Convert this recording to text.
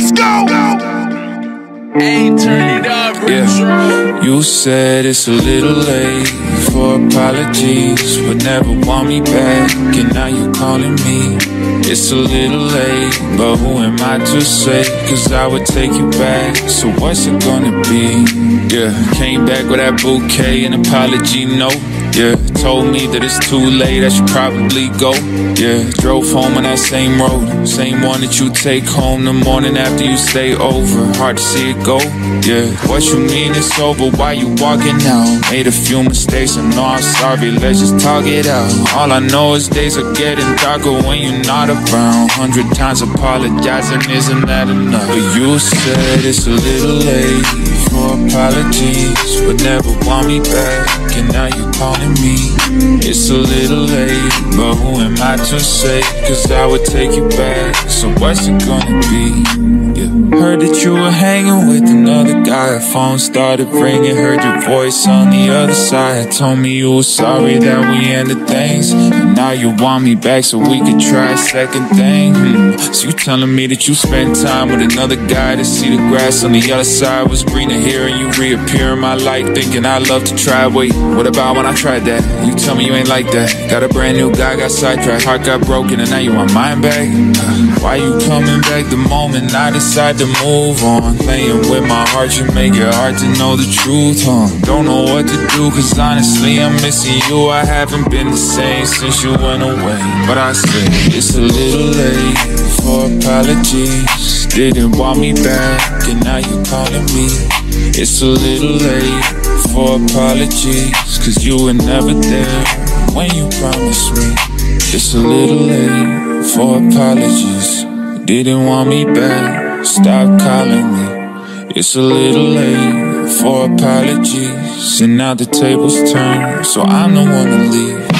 Let's go. Ain't turn it up, Yeah. You said it's a little late for apologies, but never want me back, and now you're calling me. It's a little late, but who am I to say? Cause I would take you back, so what's it gonna be? Yeah, came back with that bouquet and apology note. Yeah, told me that it's too late, I should probably go. Yeah, drove home on that same road, same one that you take home the morning after you stay over. Hard to see it go. Yeah, what you mean it's over? Why you walking out? Made a few mistakes, I know I'm sorry. Let's just talk it out. All I know is days are getting darker when you're not around. Hundred times apologizing, isn't that enough? But you said it's a little late for apologies, but never want me back. And now you calling me. It's a little late, but who am I to say? Cause I would take you back. So what's it gonna be? Yeah. Heard that you were hanging with another guy. Phone started ringing, heard your voice on the other side. Told me you were sorry that we ended things. And now you want me back so we could try a second thing. Hmm. So you telling me that you spent time with another guy to see the grass on the other side was greener here and you reappear in my life thinking I love to try. Wait, what about when I tried that? You tell me you ain't like that. Got a brand new guy, got sidetracked, heart got broken, and now you want mine back. Why you coming back the moment I decide to move on? Playing with my heart, you make it hard to know the truth, huh? Don't know what to do, cause honestly, I'm missing you. I haven't been the same since you went away. But I say, it's a little late for apologies. Didn't want me back, and now you're calling me. It's a little late for apologies, cause you were never there when you promised me. It's a little late for apologies. Didn't want me back, stop calling me. It's a little late for apologies, and now the tables turn, so I'm the one to leave.